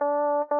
Música